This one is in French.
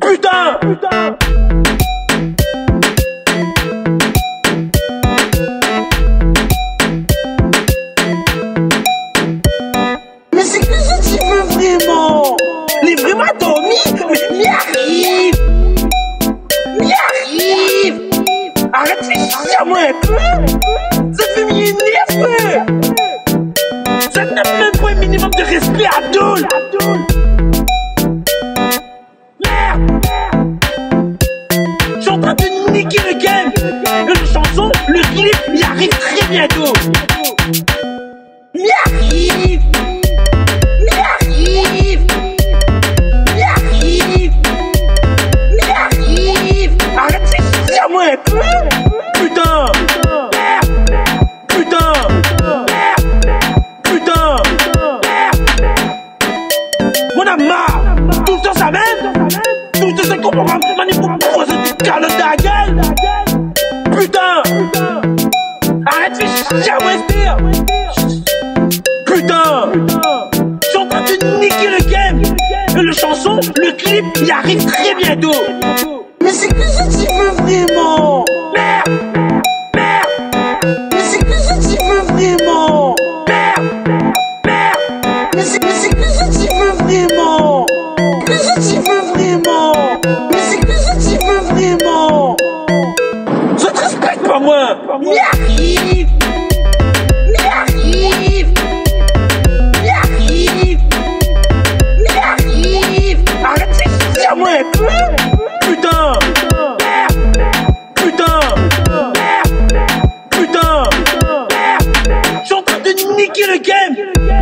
Putain Putain Mais c'est que ça tu veux vraiment. Les vraiment Tommy Mais y arrive. Y arrive. Arrête de faire à moi un peu Ça fait m'énerver minimum de respect Abdul Merde. Je en train de niquer le game. Le chanson, le clip, il arrive très bientôt. Y arrive Y arrive Y arrive Y arrive Arrête à moi un peu marre Tout ça, ça m'aide. Tout ça, c'est qu'on m'a manié pour poser du calme ta gueule. Putain. Arrête, fais chier à Putain. Je suis en train de niquer le game. Et le chanson, le clip, il arrive très bientôt. Mais c'est que ça tu veux vraiment. Merde. Mais c'est que ça tu veux vraiment. Merde. Merde. Merde Mais c'est que ça tu que tu veux vraiment Mais c'est que ça tu veux vraiment Je te respecte pas moi Mais arrive Mais arrive Mais arrive Putain Putain Putain Putain J'ai en train de niquer le game.